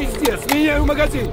пиздец, меняю магазин!